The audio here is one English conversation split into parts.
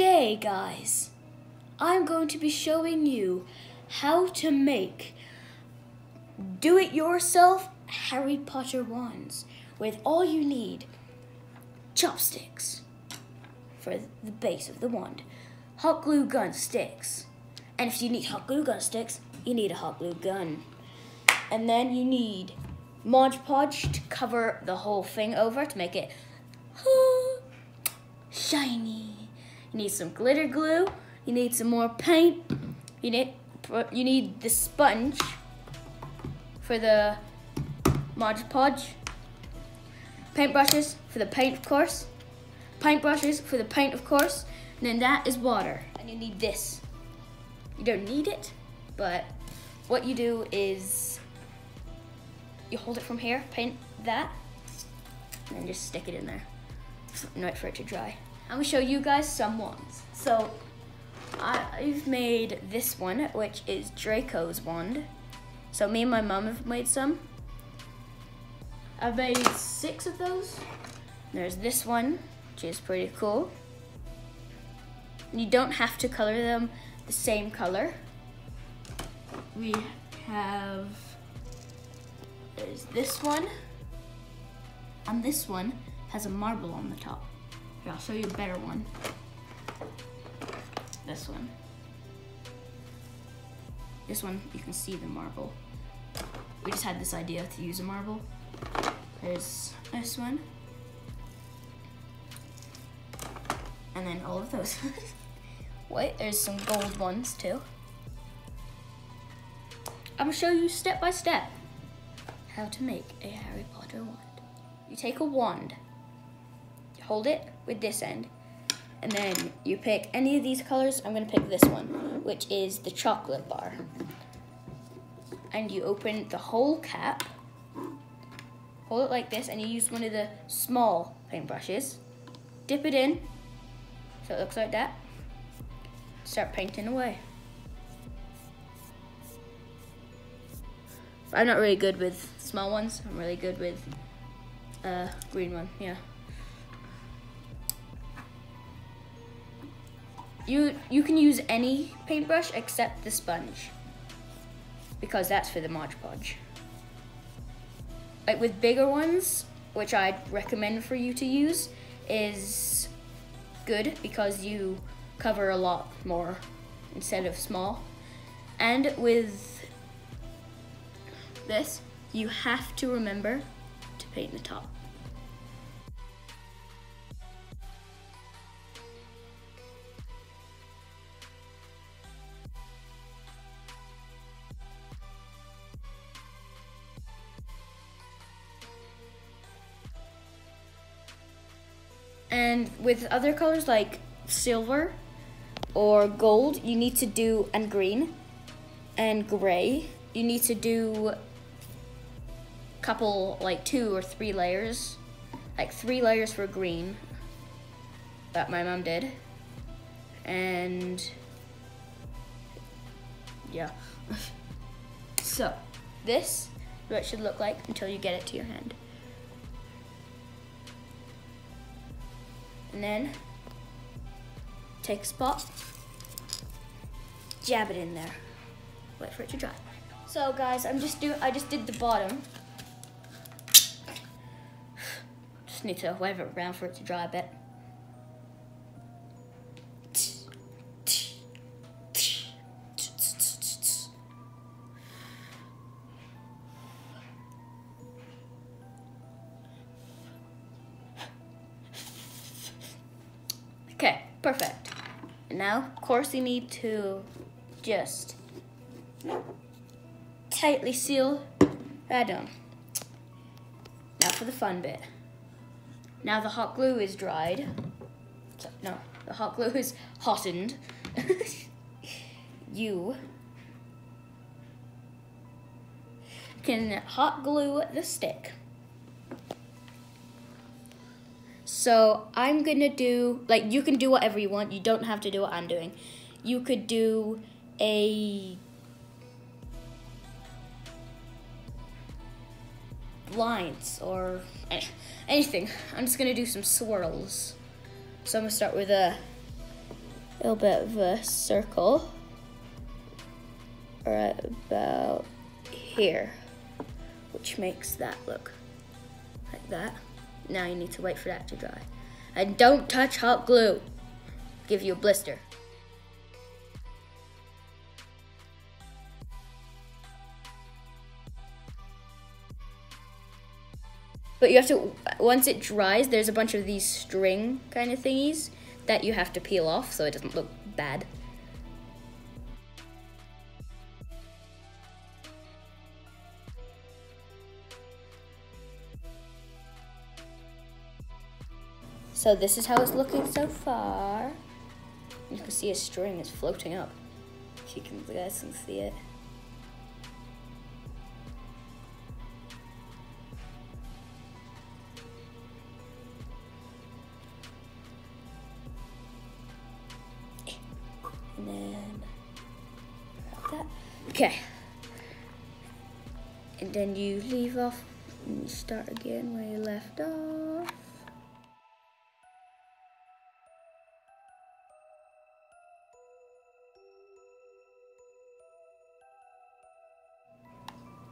Today, guys, I'm going to be showing you how to make do-it-yourself Harry Potter wands with all you need chopsticks for the base of the wand, hot glue gun sticks, and if you need hot glue gun sticks, you need a hot glue gun. And then you need Mod Podge to cover the whole thing over to make it shiny. You need some glitter glue. You need some more paint. You need you need the sponge for the Mod Podge. Paintbrushes for the paint, of course. Paintbrushes for the paint, of course. And then that is water. And you need this. You don't need it, but what you do is you hold it from here, paint that, and then just stick it in there. Wait for it to dry. I'm gonna show you guys some wands. So I've made this one, which is Draco's wand. So me and my mom have made some. I've made six of those. There's this one, which is pretty cool. You don't have to color them the same color. We have, there's this one, and this one has a marble on the top. Here, I'll show you a better one. This one. This one, you can see the marble. We just had this idea to use a marble. There's this one. And then all of those. Wait, there's some gold ones too. I'm gonna show you step by step how to make a Harry Potter wand. You take a wand, you hold it with this end, and then you pick any of these colors. I'm gonna pick this one, which is the chocolate bar. And you open the whole cap, hold it like this, and you use one of the small paintbrushes, dip it in, so it looks like that. Start painting away. I'm not really good with small ones. I'm really good with uh, green one, yeah. You, you can use any paintbrush except the sponge because that's for the Mod Podge. Like with bigger ones, which I'd recommend for you to use, is good because you cover a lot more instead of small. And with this, you have to remember to paint the top. And with other colors like silver or gold, you need to do, and green and gray, you need to do couple, like two or three layers, like three layers for green that my mom did. And yeah. so this is what it should look like until you get it to your hand. And then take a spot, jab it in there, wait for it to dry. So guys, I'm just doing, I just did the bottom. Just need to wave it around for it to dry a bit. Okay, perfect. Now, of course, you need to just tightly seal that down. Now for the fun bit. Now the hot glue is dried. So, no, the hot glue is hottened. you can hot glue the stick. So I'm gonna do, like you can do whatever you want. You don't have to do what I'm doing. You could do a lines or anything. I'm just gonna do some swirls. So I'm gonna start with a little bit of a circle right about here, which makes that look like that. Now you need to wait for that to dry. And don't touch hot glue. Give you a blister. But you have to, once it dries, there's a bunch of these string kind of thingies that you have to peel off so it doesn't look bad. So this is how it's looking so far. You can see a string is floating up. If you can, you guys can see it. And then that. Okay. And then you leave off and you start again where you left off.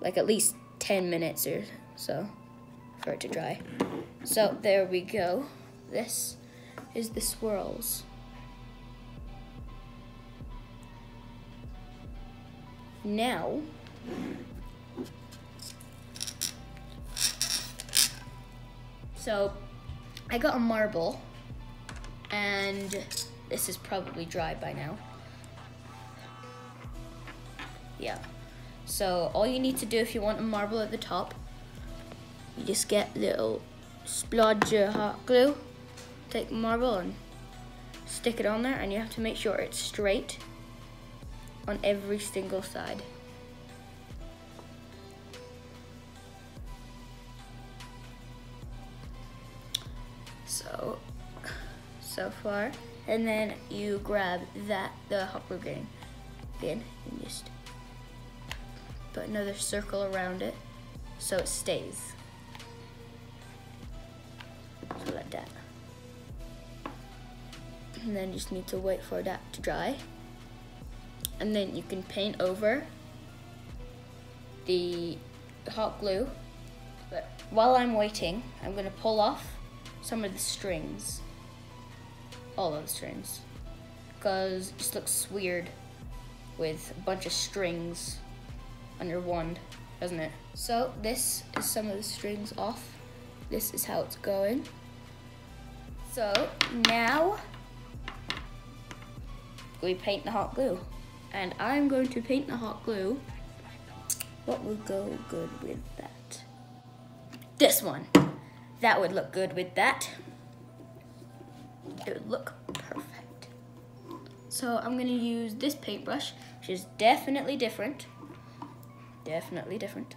Like at least 10 minutes or so for it to dry. So there we go. This is the swirls. Now, so I got a marble and this is probably dry by now. Yeah. So all you need to do if you want a marble at the top, you just get little splodge of hot glue, take marble and stick it on there and you have to make sure it's straight on every single side. So, so far. And then you grab that, the hot glue gun again, and just put another circle around it so it stays. So like that. And then just need to wait for that to dry. And then you can paint over the hot glue. But while I'm waiting, I'm gonna pull off some of the strings. All of the strings. Because it just looks weird with a bunch of strings on your wand, doesn't it? So this is some of the strings off. This is how it's going. So now we paint the hot glue. And I'm going to paint the hot glue. What would go good with that? This one. That would look good with that. It would look perfect. So I'm gonna use this paintbrush, which is definitely different definitely different.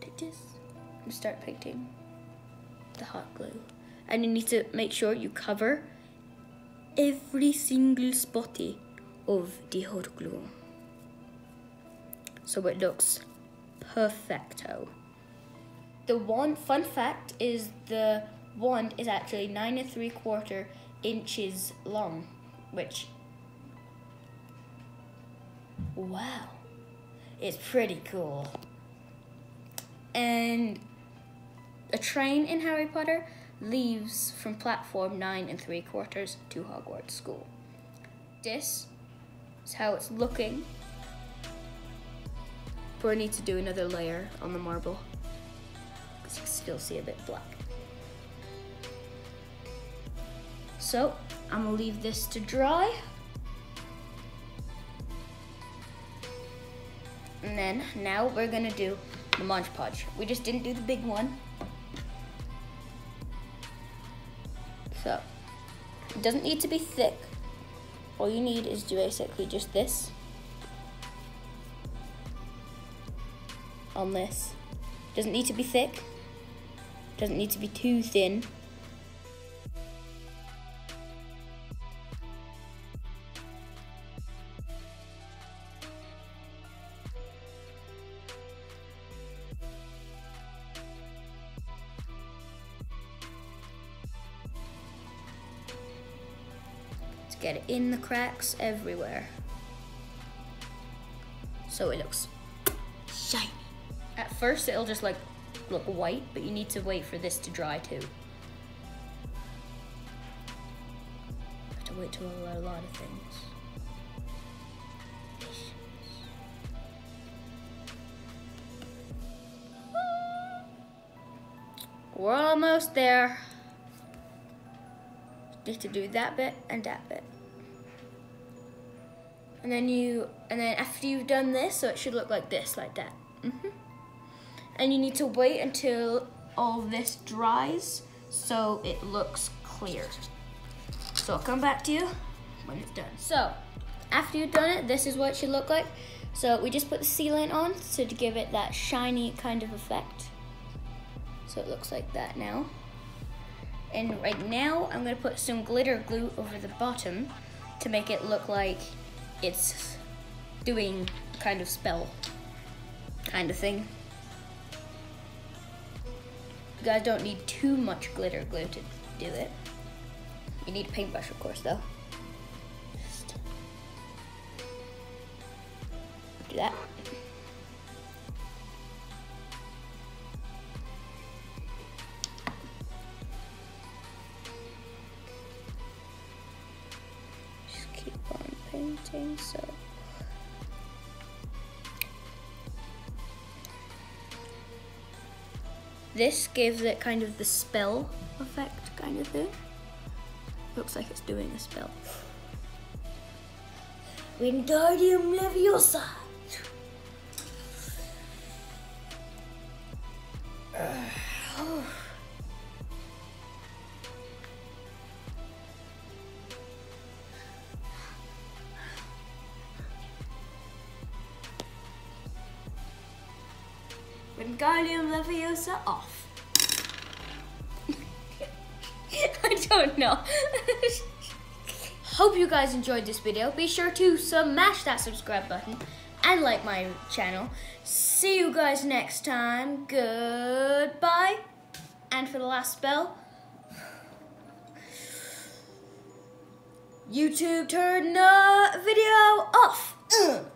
Take this and start painting the hot glue. And you need to make sure you cover every single spotty of the hot glue. So it looks perfecto. The one fun fact is the wand is actually nine and three quarter inches long, which, wow. It's pretty cool. And a train in Harry Potter leaves from platform nine and three quarters to Hogwarts School. This is how it's looking. But I need to do another layer on the marble because you can still see a bit black. So I'm gonna leave this to dry. And then now we're gonna do the Mod Podge. We just didn't do the big one. So, it doesn't need to be thick. All you need is basically just this. On this. Doesn't need to be thick. Doesn't need to be too thin. Get it in the cracks everywhere. So it looks shiny. At first it'll just like look white, but you need to wait for this to dry too. Have to wait till a lot of things. We're almost there. Need to do that bit and that bit. And then you, and then after you've done this, so it should look like this, like that. Mm -hmm. And you need to wait until all this dries so it looks clear. So I'll come back to you when it's done. So after you've done it, this is what it should look like. So we just put the sealant on so to give it that shiny kind of effect. So it looks like that now. And right now, I'm gonna put some glitter glue over the bottom to make it look like it's doing kind of spell kind of thing. You guys don't need too much glitter glue to do it. You need a paintbrush, of course, though. Just do that. So. This gives it kind of the spell effect kind of thing. Looks like it's doing a spell. Wingardium Leviosa! Ah. Wingardium Leviosa off. I don't know. Hope you guys enjoyed this video. Be sure to smash that subscribe button and like my channel. See you guys next time. Goodbye. And for the last spell, YouTube turn the video off. Ugh.